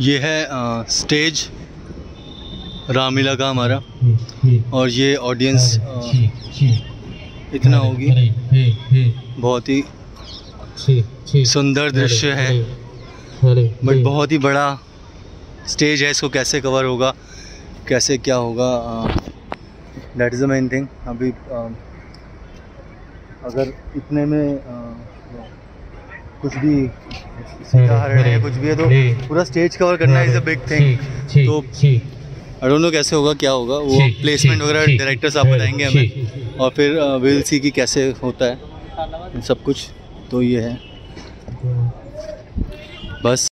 ये है आ, स्टेज रामलीला का हमारा। और ये ऑडियंस इतना होगी। बहुत ही सुंदर दृश्य है। बट बहुत ही बड़ा स्टेज है इसको कैसे कवर होगा कैसे क्या होगा that is the main thing अभी आ, अगर इतने में आ, कुछ भी सीधा रहे कुछ भी है तो पूरा स्टेज कवर करना इज़ अ बिग थिंग तो आई डोंट नो कैसे होगा क्या होगा वो प्लेसमेंट वगैरह डायरेक्टर साहब बताएँगे हमें। और फिर विल सी की कैसे होता है। सब कुछ तो ये है। बस।